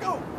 Go, go!